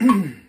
mm